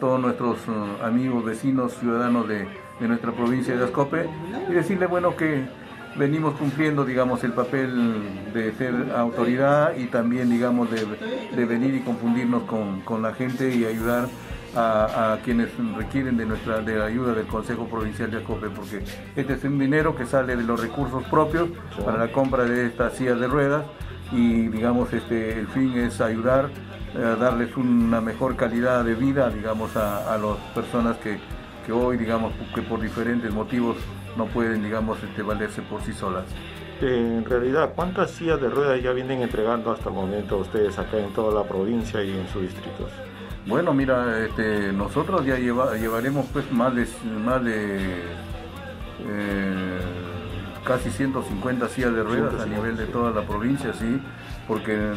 todos nuestros uh, amigos, vecinos, ciudadanos de, de nuestra provincia de Ascope y decirle, bueno, que venimos cumpliendo, digamos, el papel de ser autoridad y también, digamos, de, de venir y confundirnos con, con, la gente y ayudar a, quienes requieren de nuestra de ayuda del Consejo Provincial de Ascope, porque este es un dinero que sale de los recursos propios para la compra de estas sillas de ruedas y, digamos, este, el fin es ayudar a darles una mejor calidad de vida, digamos, a, a las personas que, que hoy, digamos, que por diferentes motivos no pueden, digamos, este, valerse por sí solas. En realidad, ¿cuántas sillas de ruedas ya vienen entregando hasta el momento ustedes acá en toda la provincia y en sus distritos? Bueno, mira, este, nosotros ya lleva, llevaremos pues más de, más de eh, casi 150 sillas de ruedas 150, a nivel de toda la provincia, sí, porque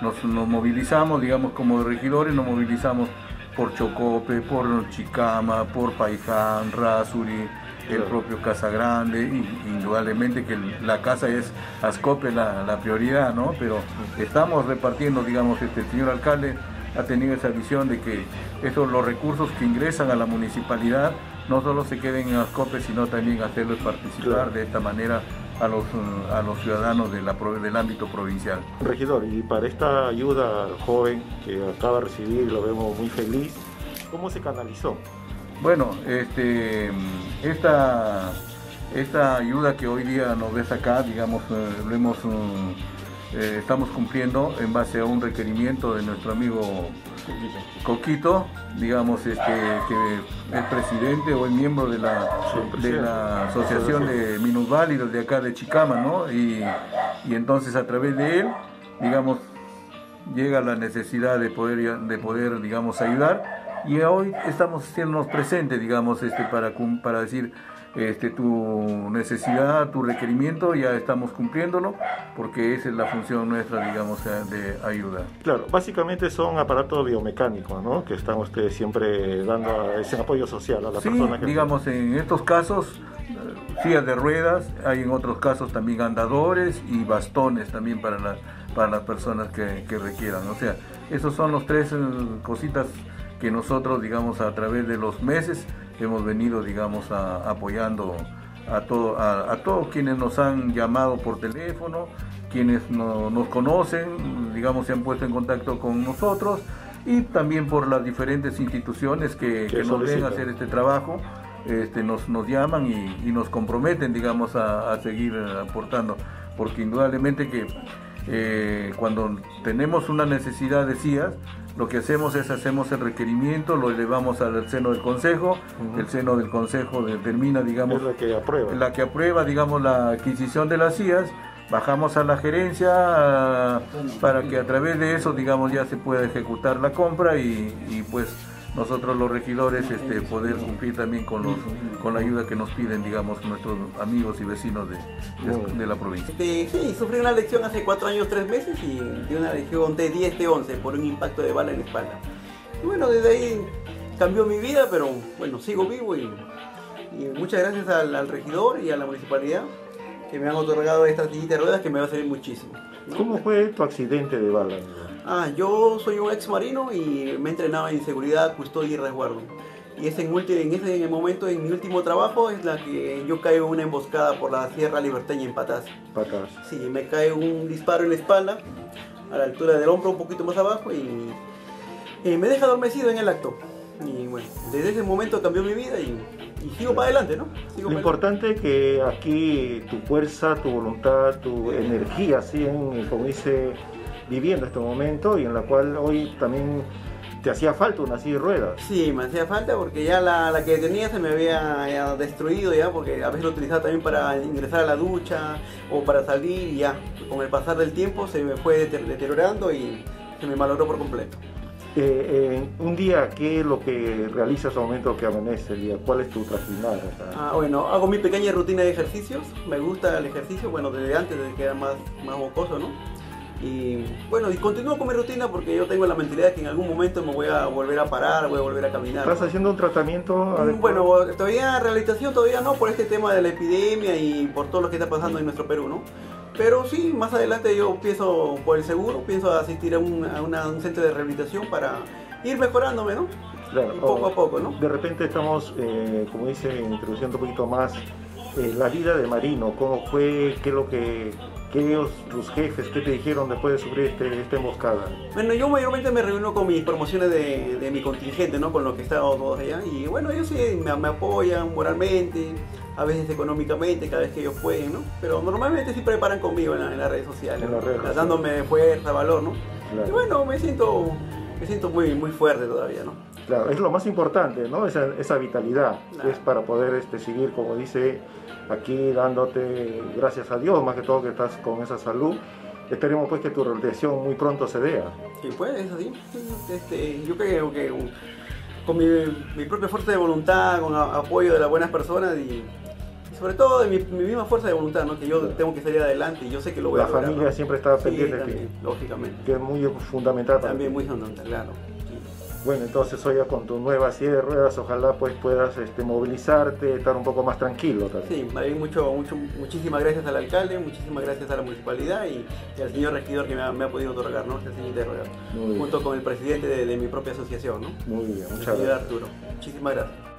nos, nos movilizamos, digamos, como regidores, nos movilizamos por Chocope, por Chicama, por Paiján, Rasuri, el propio Casa Grande, indudablemente que la casa es Ascope la, la, prioridad, ¿no? Pero estamos repartiendo, digamos, este señor alcalde ha tenido esa visión de que esos los recursos que ingresan a la municipalidad no solo se queden en Ascope, sino también hacerlos participar claro. de esta manera a los, a los ciudadanos de la, del ámbito provincial. Regidor, y para esta ayuda al joven que acaba de recibir, lo vemos muy feliz, ¿cómo se canalizó? Bueno, este, esta, esta ayuda que hoy día nos ves acá, digamos, eh, lo hemos, eh, estamos cumpliendo en base a un requerimiento de nuestro amigo Coquito, digamos, este, que es presidente o es miembro de la, de la Asociación de Minusválidos de acá de Chicama, ¿no? Y, y entonces a través de él, digamos, llega la necesidad de poder, de poder digamos, ayudar y hoy estamos haciéndonos presentes, digamos, este, para, para decir este, tu necesidad, tu requerimiento, ya estamos cumpliéndolo, porque esa es la función nuestra, digamos, de ayuda. Claro, básicamente son aparatos biomecánicos, ¿no? Que están ustedes siempre dando ese apoyo social a las sí, personas que... digamos, en estos casos, sillas de ruedas, hay en otros casos también andadores y bastones también para, la, para las personas que, que requieran. O sea, esos son los tres cositas que nosotros, digamos, a través de los meses hemos venido, digamos, a, apoyando a, todo, a, a, todos quienes nos han llamado por teléfono, quienes no, nos conocen, digamos, se han puesto en contacto con nosotros y también por las diferentes instituciones que, que nos ven hacer este trabajo. Este, nos, nos llaman y, y, nos comprometen, digamos, a, a seguir aportando, porque indudablemente que eh, cuando tenemos una necesidad de CIAS, lo que hacemos es hacemos el requerimiento, lo elevamos al seno del consejo, uh -huh. el seno del consejo determina, digamos, es la que aprueba, la que aprueba, digamos, la adquisición de las CIAS, bajamos a la gerencia uh, para que a través de eso, digamos, ya se pueda ejecutar la compra y, y pues nosotros los regidores este, poder cumplir también con, los, con la ayuda que nos piden, digamos, nuestros amigos y vecinos de, de, de la provincia. Este, sí, sufrí una lesión hace cuatro años, tres meses y de una lesión T10, T11 por un impacto de bala en la espalda. Y bueno, desde ahí cambió mi vida, pero bueno, sigo vivo y, y muchas gracias al, al, regidor y a la municipalidad que me han otorgado estas sillita de ruedas que me va a servir muchísimo. ¿no? ¿Cómo fue tu accidente de bala? Ah, yo soy un ex marino y me entrenaba en seguridad, custodia y resguardo. Y es en, en ese momento, en mi último trabajo, es la que yo caigo en una emboscada por la Sierra Liberteña en Patas. Patas. Sí, me cae un disparo en la espalda, a la altura del hombro, un poquito más abajo, y, y me deja adormecido en el acto. Y bueno, desde ese momento cambió mi vida y, y sigo para adelante, ¿no? Sigo Lo importante es que aquí tu fuerza, tu voluntad, tu energía siguen, como dice viviendo este momento y en la cual hoy también te hacía falta una silla de ruedas. Sí, me hacía falta porque ya la, la que tenía se me había destruido ya, porque a veces lo utilizaba también para ingresar a la ducha o para salir y ya, con el pasar del tiempo se me fue deteriorando y se me malogró por completo. Eh, eh, un día, ¿qué es lo que realizas al momento que amanece el día? ¿Cuál es tu trajinar? Ah, bueno, hago mi pequeña rutina de ejercicios, me gusta el ejercicio, bueno, desde antes, desde que era más, más bocoso, ¿no? Y bueno, y continúo con mi rutina porque yo tengo la mentalidad de que en algún momento me voy a volver a parar, voy a volver a caminar. ¿Estás haciendo un tratamiento? Adecuado? Bueno, todavía rehabilitación todavía no por este tema de la epidemia y por todo lo que está pasando en nuestro Perú, ¿no? Pero sí, más adelante yo pienso, por el seguro, pienso asistir a un, a una, un centro de rehabilitación para ir mejorándome, ¿no? Claro, poco a poco, ¿no? De repente estamos, eh, como dice, introduciendo un poquito más eh, la vida de Marino, cómo fue, qué es lo que, qué ellos, tus jefes, qué te dijeron después de sufrir este, esta emboscada. Bueno, yo mayormente me reúno con mis promociones de, de mi contingente, ¿no? Con los que estamos todos allá. Y bueno, ellos sí me, me apoyan moralmente, a veces económicamente, cada vez que ellos pueden, ¿no? Pero normalmente sí preparan conmigo en, la- en las redes sociales, En las redes sociales. dándome fuerza, valor, ¿no? Claro. Y bueno, me siento, me siento muy, muy fuerte todavía, ¿no? Claro, es lo más importante, ¿no? Esa, esa vitalidad, Claro. es para poder este, seguir, como dice aquí, dándote gracias a Dios, más que todo que estás con esa salud. Esperemos pues que tu rehabilitación muy pronto se vea. Sí, pues es así. Este, yo creo que con mi, mi propia fuerza de voluntad, con a- apoyo de las buenas personas y sobre todo de mi, mi misma fuerza de voluntad, ¿no? que yo tengo que salir adelante y yo sé que lo voy La a lograr. familia ¿no? siempre está Sí, pendiente de ti, también, lógicamente. que es muy fundamental para También ti. muy fundamental, claro. Bueno, entonces hoy ya con tu nueva silla de ruedas, ojalá pues puedas este, movilizarte, estar un poco más tranquilo también. Sí, mucho, mucho, muchísimas gracias al alcalde, muchísimas gracias a la municipalidad y, y al señor regidor que me ha, me ha podido otorgar ¿no? esta silla de ruedas, bien. junto con el presidente de, de mi propia asociación, ¿no? Muy bien, el muchas señor gracias. Arturo. Muchísimas gracias.